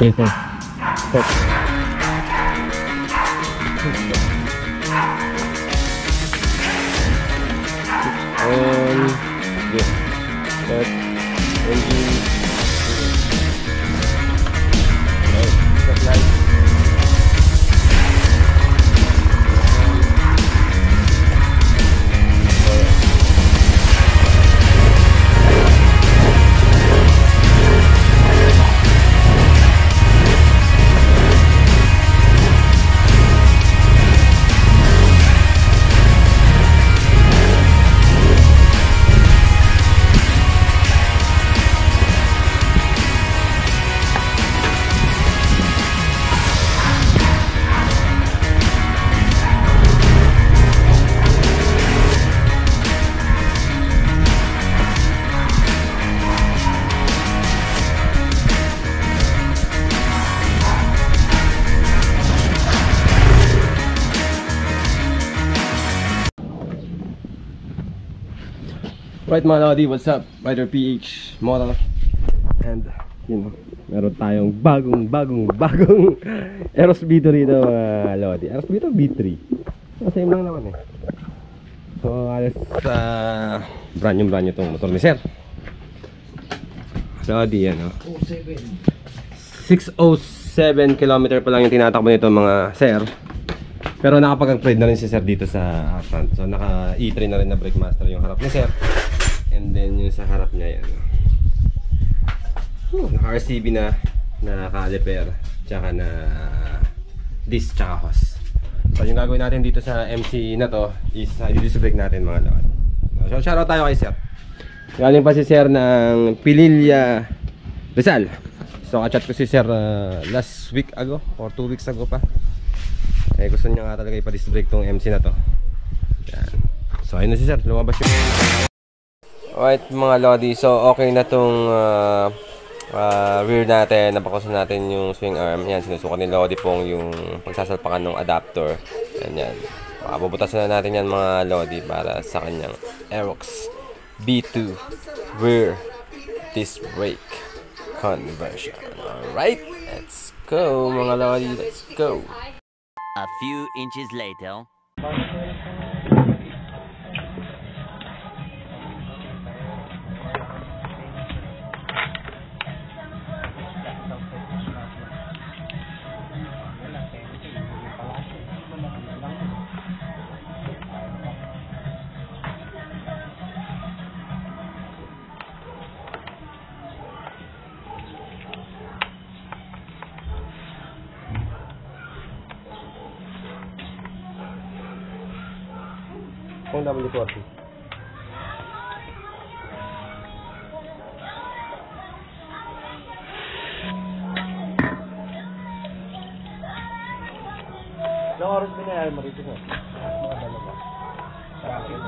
Okay, sir. Stop. On. Go. Start. Engine. Right mga Lodi, what's up? Rider PH Motor And, you know, meron tayong bagong, bagong, bagong Eros B2 rito mga Lodi. Eros B2 B3 so, Same lang naman eh. So, alas sa brand new brand new tong motor ni Sir. Lodi, ano 607 km pa lang yung tinatakbo nito mga Sir. Pero nakapag-upgrade na rin si Sir dito sa front. So naka E3 na rin na brake master yung harap ni Sir. And then yung sa harap niya yan. Naka RCB na, na caliper, tsaka na disc tsaka hose. So yung gagawin natin dito sa MC na to is uh, i-disc brake natin mga lord. So shoutout tayo kay Sir. Galing pa si Sir ng Pililla Rizal. So kachat ko si Sir uh, last week ago or 2 weeks ago pa. Eh gusto niya nga talaga ipa-disc tong MC na to. Yan. So ayun na si Sir, lumabas yung Alright mga Lodi, so okay na tong uh, uh, rear natin, napakusan natin yung swing arm. Yan, sinusukat ni Lodi pong yung pagsasalpakan ng adapter. Yan yan. Uh, bubutasan na natin yan mga Lodi para sa kanyang Aerox B2 rear disc brake conversion. Alright, let's go mga Lodi, let's go. A few inches later. Kung W40. Ilang oras binayari mo rito mo? Alright,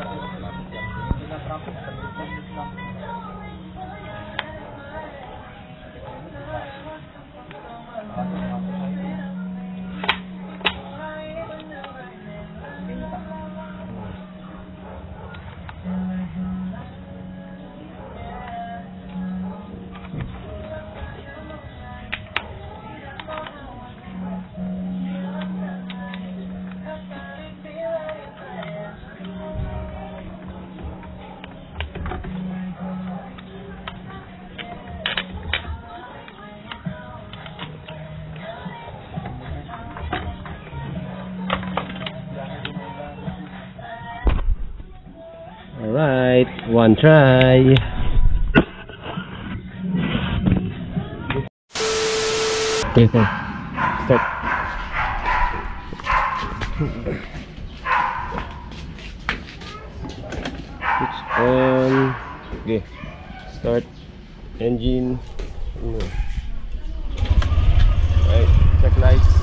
one try. Okay, sir. Start. Switch on. Okay. Start. Engine. Mm. Right. Check lights.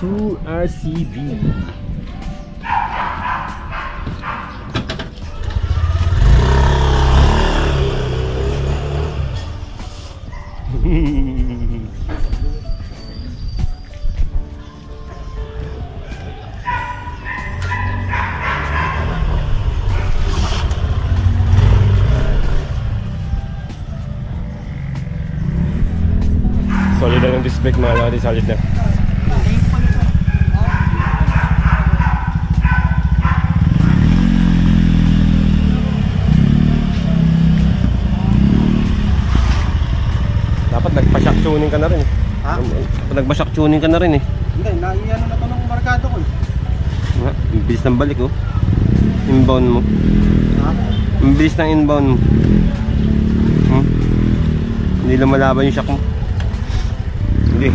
To RCB. Solid yung disc brake solid. Tuning ka na rin. eh. Ha? Nagpa-shock tuning ka na rin eh. Hindi, naiyan na to ng markado ko. eh. Ang bilis ng balik oh. Inbound mo. Ha? Ang bilis ng inbound mo. Hmm? Hindi lumalaban yung shock mo. Hindi.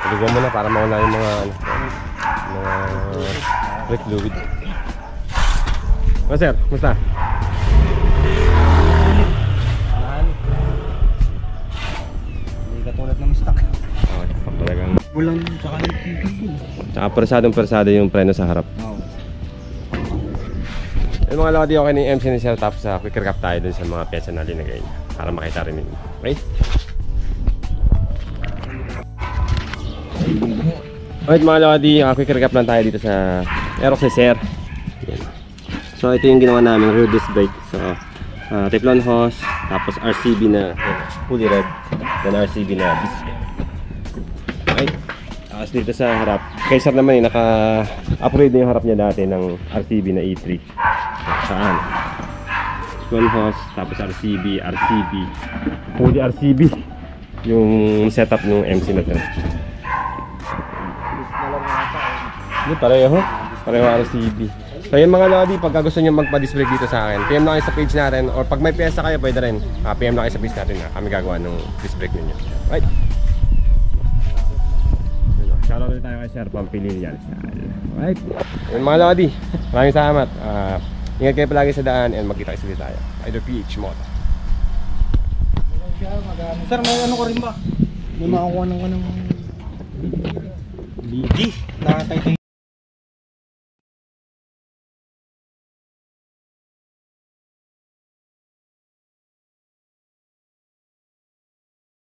Paligan mo na para mauna yung mga ano, mga brake fluid. Oh sir, musta? Mahal. Hindi katulad ng stock. Okay, talagang Bulang tsaka yung PPP. Tsaka persadong persado yung preno sa harap. Oo. Yung mga lodi okay ni MC ni Sir tapos sa quick recap tayo dun sa mga pyesa na linagay niya para makita rin ninyo. Okay? Alright mga lodi, uh, quick recap lang tayo dito sa Aerox ni Sir. Yan. So ito yung ginawa namin, rear disc brake. So uh, Teflon hose, tapos RCB na fully red, then RCB na disc. Alright. Tapos dito sa harap, kay Sir naman eh, naka-upgrade na yung harap niya dati ng RCB na E3. Saan? Teflon hose, tapos RCB, RCB, fully RCB yung setup ng MC na to. Hindi, pareho. Pareho RCB. So yung mga lodi, pagka gusto nyo magpa-disc brake dito sa akin, PM na kayo sa page natin or pag may pyesa kayo, pwede rin. Ah, PM na kayo sa page natin na kami gagawa ng disc brake ninyo. Right? Ano, Shoutout ulit tayo kay Sir Pampililian. Right? Yun mga lodi, maraming salamat. Ah, ingat kayo palagi sa daan and magkita kayo sa tayo. Idol PH Moto. Sir, may ano ko rin ba? May makakuha ng ko ng Lidi. nakatay